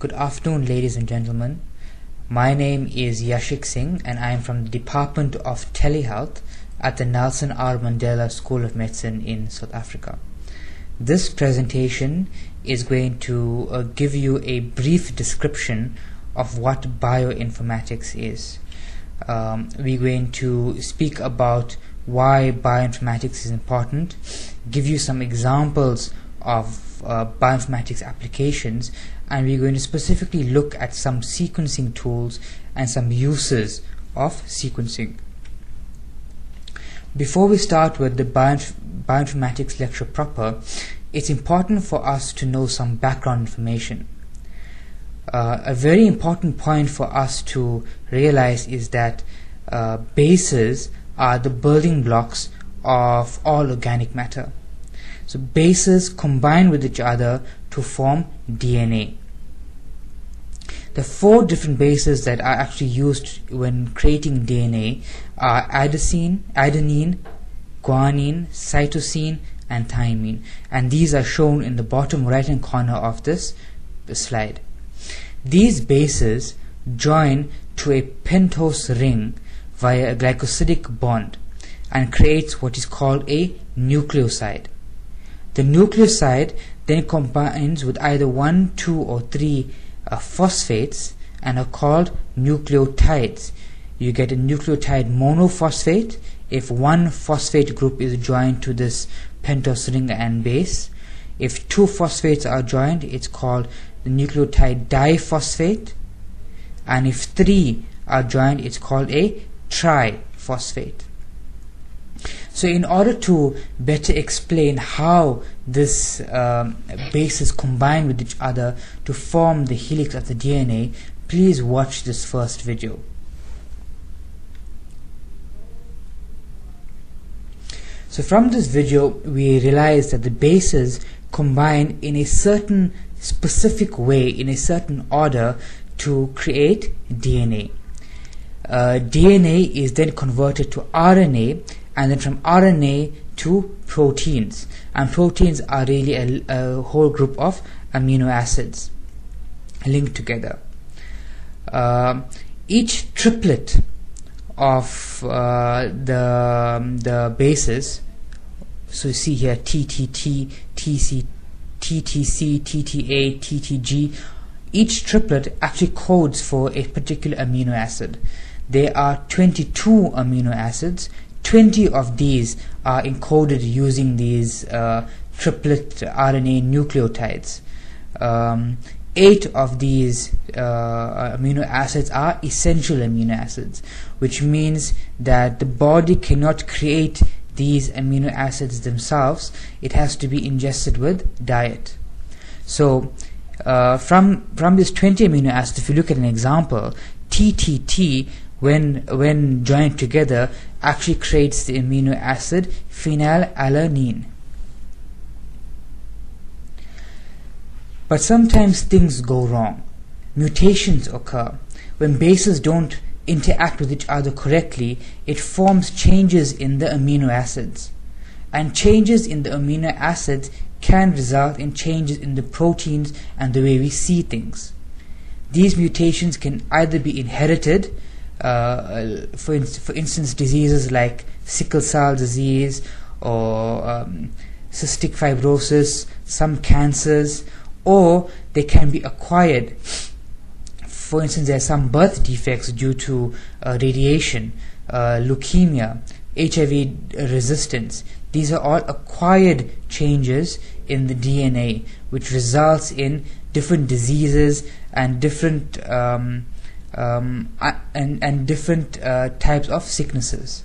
Good afternoon, ladies and gentlemen. My name is Yashik Singh, and I am from the Department of Telehealth at the Nelson R. Mandela School of Medicine in South Africa. This presentation is going to uh, give you a brief description of what bioinformatics is. Um, we're going to speak about why bioinformatics is important, give you some examples of uh, bioinformatics applications, and we're going to specifically look at some sequencing tools and some uses of sequencing. Before we start with the bioinf bioinformatics lecture proper, it's important for us to know some background information. Uh, a very important point for us to realize is that uh, bases are the building blocks of all organic matter. So bases combine with each other to form DNA. The four different bases that are actually used when creating DNA are adenine, guanine, cytosine, and thymine. And these are shown in the bottom right hand corner of this slide. These bases join to a pentose ring via a glycosidic bond and creates what is called a nucleoside. The nucleoside then combines with either one, two, or three uh, phosphates and are called nucleotides. You get a nucleotide monophosphate if one phosphate group is joined to this pentose ring and base. If two phosphates are joined, it's called the nucleotide diphosphate. And if three are joined, it's called a triphosphate. So in order to better explain how this um, bases combine with each other to form the helix of the DNA, please watch this first video. So from this video we realize that the bases combine in a certain specific way, in a certain order to create DNA. Uh, DNA is then converted to RNA and then from RNA to proteins. And proteins are really a, a whole group of amino acids linked together. Uh, each triplet of uh, the the bases so you see here TTT TC TTC TTA TTG each triplet actually codes for a particular amino acid. There are 22 amino acids 20 of these are encoded using these uh, triplet RNA nucleotides. Um, eight of these uh, amino acids are essential amino acids, which means that the body cannot create these amino acids themselves. It has to be ingested with diet. So, uh, from from these 20 amino acids, if you look at an example, TTT when when joined together actually creates the amino acid phenylalanine. But sometimes things go wrong. Mutations occur. When bases don't interact with each other correctly it forms changes in the amino acids. And changes in the amino acids can result in changes in the proteins and the way we see things. These mutations can either be inherited uh, for, in, for instance diseases like sickle cell disease or um, cystic fibrosis some cancers or they can be acquired. For instance there are some birth defects due to uh, radiation uh, leukemia HIV resistance. These are all acquired changes in the DNA which results in different diseases and different um, um, and, and different uh, types of sicknesses.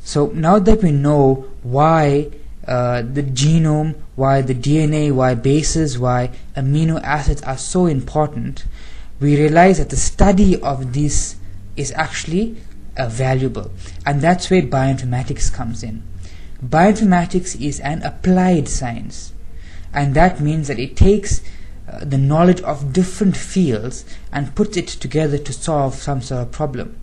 So now that we know why uh, the genome, why the DNA, why bases, why amino acids are so important, we realize that the study of this is actually uh, valuable. And that's where bioinformatics comes in. Bioinformatics is an applied science. And that means that it takes the knowledge of different fields and puts it together to solve some sort of problem.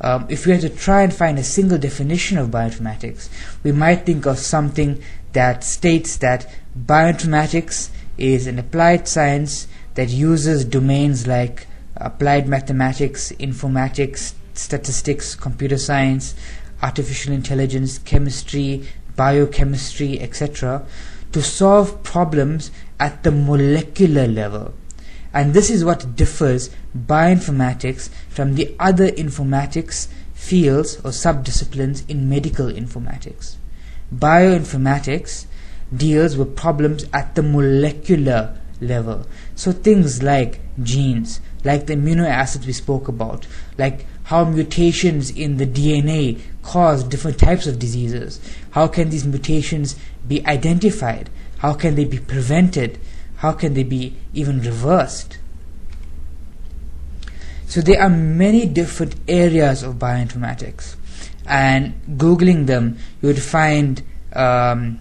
Um, if we had to try and find a single definition of bioinformatics, we might think of something that states that bioinformatics is an applied science that uses domains like applied mathematics, informatics, statistics, computer science, artificial intelligence, chemistry, biochemistry, etc., to solve problems at the molecular level. And this is what differs bioinformatics from the other informatics fields or subdisciplines in medical informatics. Bioinformatics deals with problems at the molecular level. So things like genes, like the amino acids we spoke about, like how mutations in the DNA cause different types of diseases. How can these mutations be identified? How can they be prevented? How can they be even reversed? So there are many different areas of bioinformatics, and googling them, you would find um,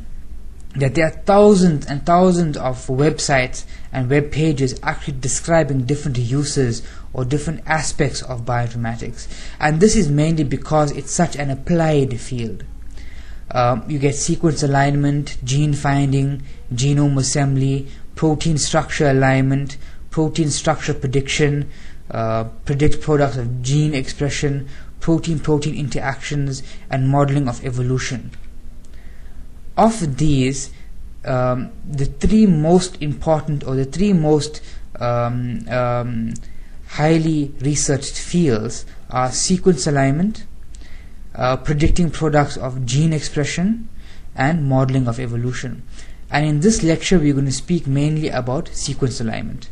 that there are thousands and thousands of websites and web pages actually describing different uses or different aspects of bioinformatics. And this is mainly because it's such an applied field. Um, you get sequence alignment, gene finding, genome assembly, protein structure alignment, protein structure prediction, uh, predict products of gene expression, protein-protein interactions, and modeling of evolution. Of these, um, the three most important or the three most um, um, highly researched fields are sequence alignment, uh, predicting products of gene expression, and modeling of evolution. And in this lecture, we're going to speak mainly about sequence alignment.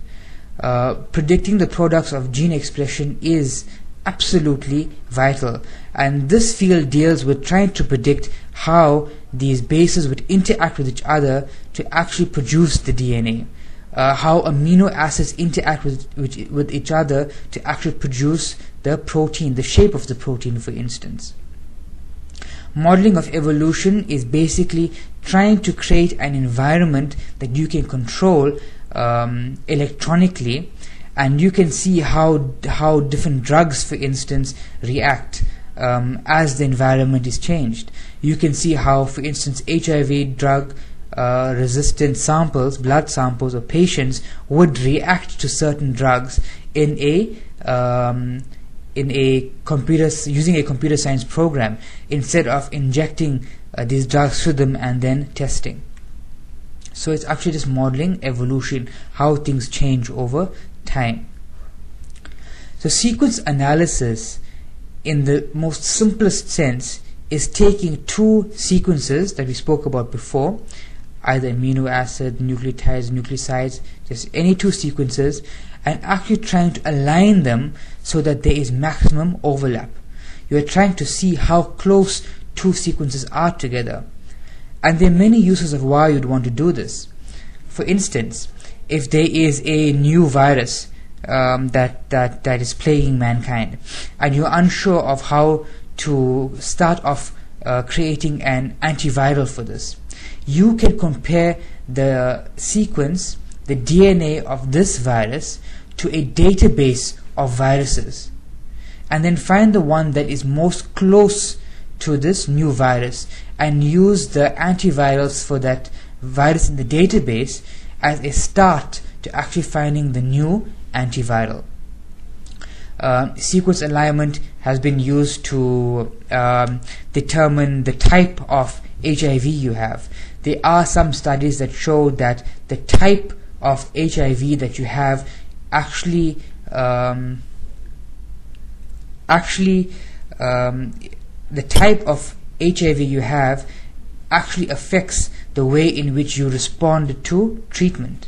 Uh, predicting the products of gene expression is absolutely vital. And this field deals with trying to predict how these bases would interact with each other to actually produce the DNA. Uh, how amino acids interact with, with, with each other to actually produce the protein, the shape of the protein, for instance. Modeling of evolution is basically trying to create an environment that you can control um, electronically and you can see how how different drugs for instance react um, as the environment is changed. You can see how for instance HIV drug uh, resistant samples blood samples of patients would react to certain drugs in a um, in a computer using a computer science program instead of injecting uh, these drugs to them and then testing. So it's actually just modeling evolution how things change over time. So sequence analysis in the most simplest sense is taking two sequences that we spoke about before either amino acid nucleotides nucleosides just any two sequences and actually trying to align them so that there is maximum overlap you are trying to see how close two sequences are together and there are many uses of why you'd want to do this. For instance, if there is a new virus um, that, that, that is plaguing mankind, and you're unsure of how to start off uh, creating an antiviral for this, you can compare the sequence, the DNA of this virus, to a database of viruses, and then find the one that is most close to this new virus and use the antivirals for that virus in the database as a start to actually finding the new antiviral. Uh, sequence alignment has been used to um, determine the type of HIV you have. There are some studies that show that the type of HIV that you have actually um, actually um, the type of HIV you have actually affects the way in which you respond to treatment,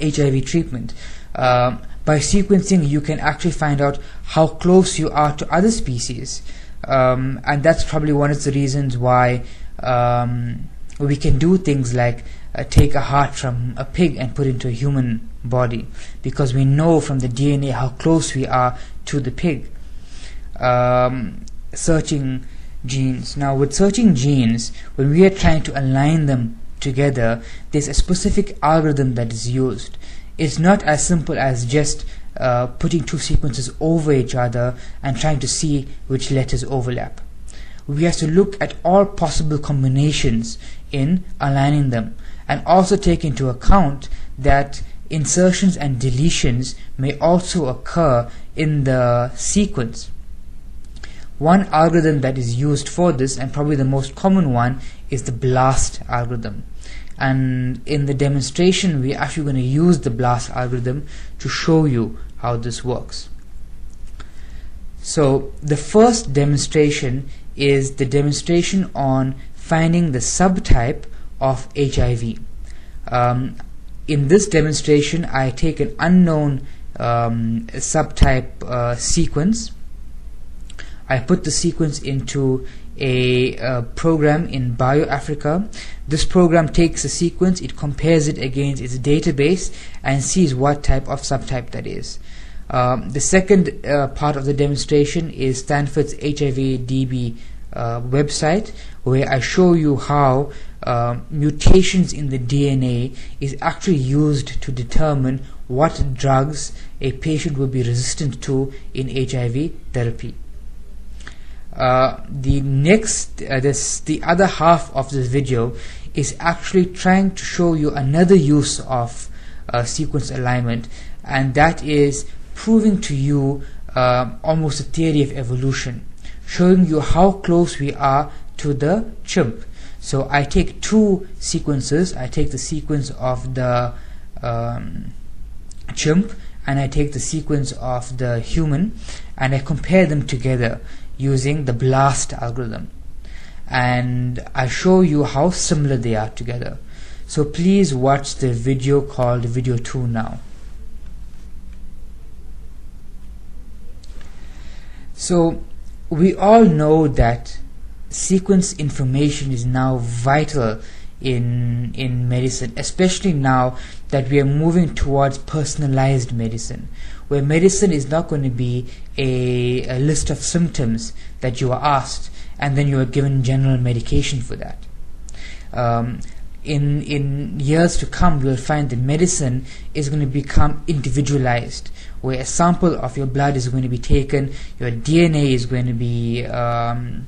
HIV treatment. Um, by sequencing, you can actually find out how close you are to other species, um, and that's probably one of the reasons why um, we can do things like uh, take a heart from a pig and put it into a human body, because we know from the DNA how close we are to the pig. Um, searching genes. Now with searching genes, when we are trying to align them together, there's a specific algorithm that is used. It's not as simple as just uh, putting two sequences over each other and trying to see which letters overlap. We have to look at all possible combinations in aligning them and also take into account that insertions and deletions may also occur in the sequence. One algorithm that is used for this, and probably the most common one, is the BLAST algorithm. And in the demonstration, we're actually going to use the BLAST algorithm to show you how this works. So the first demonstration is the demonstration on finding the subtype of HIV. Um, in this demonstration, I take an unknown um, subtype uh, sequence. I put the sequence into a, a program in BioAfrica. This program takes a sequence, it compares it against its database, and sees what type of subtype that is. Um, the second uh, part of the demonstration is Stanford's HIV DB uh, website, where I show you how uh, mutations in the DNA is actually used to determine what drugs a patient will be resistant to in HIV therapy. Uh, the next, uh, this, the other half of this video is actually trying to show you another use of uh, sequence alignment, and that is proving to you uh, almost a theory of evolution, showing you how close we are to the chimp. So I take two sequences. I take the sequence of the um, chimp and I take the sequence of the human and I compare them together using the BLAST algorithm. And I show you how similar they are together. So please watch the video called video 2 now. So we all know that sequence information is now vital in in medicine especially now that we are moving towards personalized medicine where medicine is not going to be a, a list of symptoms that you are asked and then you are given general medication for that. Um, in in years to come we'll find that medicine is going to become individualized where a sample of your blood is going to be taken your DNA is going to be um,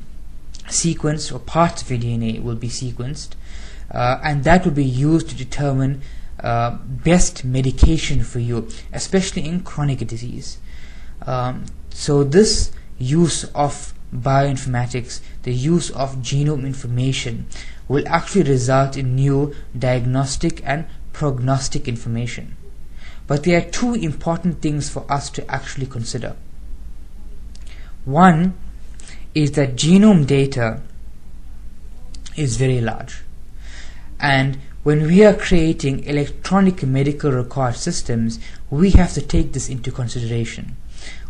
sequenced or parts of your DNA will be sequenced uh, and that will be used to determine uh, best medication for you especially in chronic disease. Um, so this use of bioinformatics the use of genome information will actually result in new diagnostic and prognostic information. But there are two important things for us to actually consider. One is that genome data is very large. And when we are creating electronic medical record systems, we have to take this into consideration.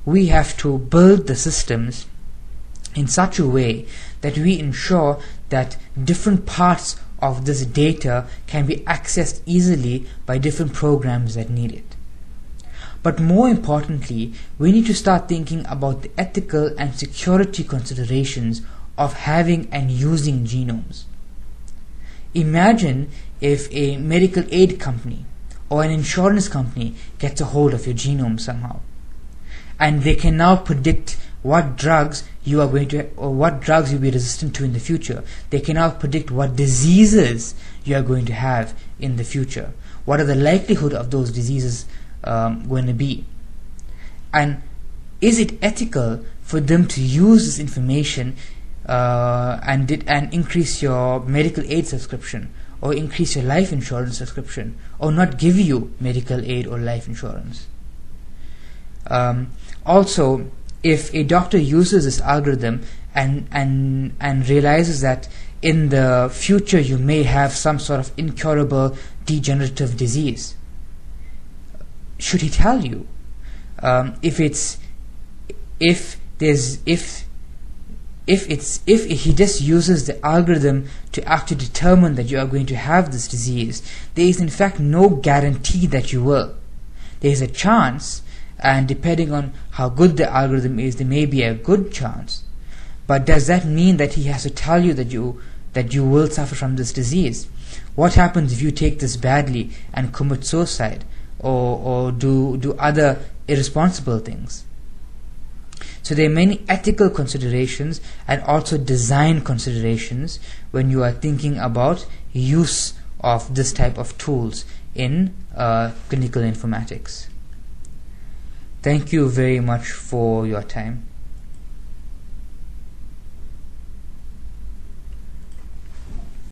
We have to build the systems in such a way that we ensure that different parts of this data can be accessed easily by different programs that need it. But more importantly, we need to start thinking about the ethical and security considerations of having and using genomes. Imagine if a medical aid company or an insurance company gets a hold of your genome somehow. And they can now predict what drugs you are going to or what drugs you'll be resistant to in the future. They can now predict what diseases you are going to have in the future. What are the likelihood of those diseases um, going to be? And is it ethical for them to use this information uh, and did, and increase your medical aid subscription or increase your life insurance subscription or not give you medical aid or life insurance. Um, also if a doctor uses this algorithm and and and realizes that in the future you may have some sort of incurable degenerative disease should he tell you? Um, if it's if there's if if it's if he just uses the algorithm to actually determine that you are going to have this disease there is in fact no guarantee that you will. There is a chance and depending on how good the algorithm is there may be a good chance. But does that mean that he has to tell you that you that you will suffer from this disease? What happens if you take this badly and commit suicide or, or do, do other irresponsible things. So there are many ethical considerations and also design considerations when you are thinking about use of this type of tools in uh, clinical informatics. Thank you very much for your time.